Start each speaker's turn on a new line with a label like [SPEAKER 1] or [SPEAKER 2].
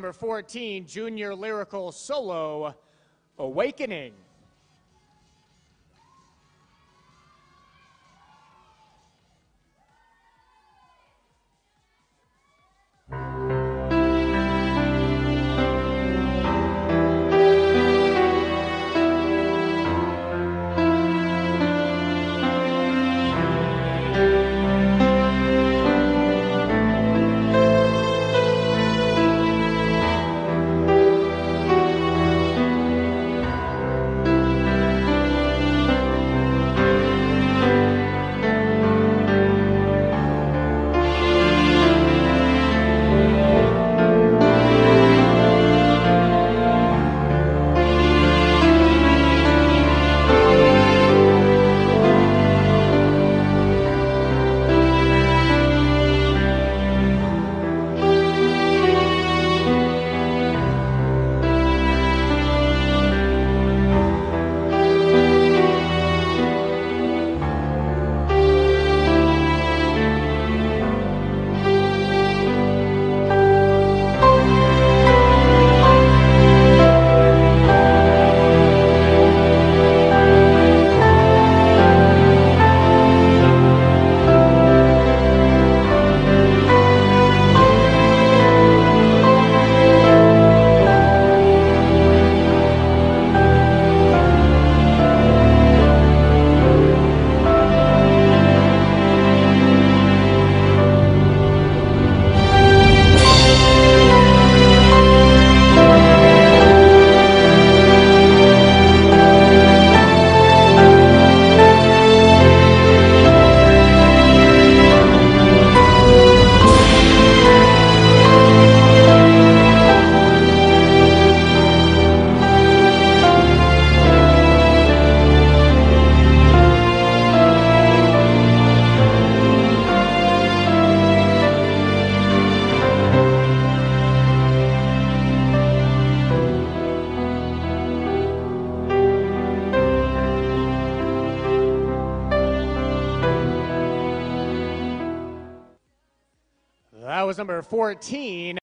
[SPEAKER 1] number 14, Junior Lyrical Solo, Awakening. That was number 14.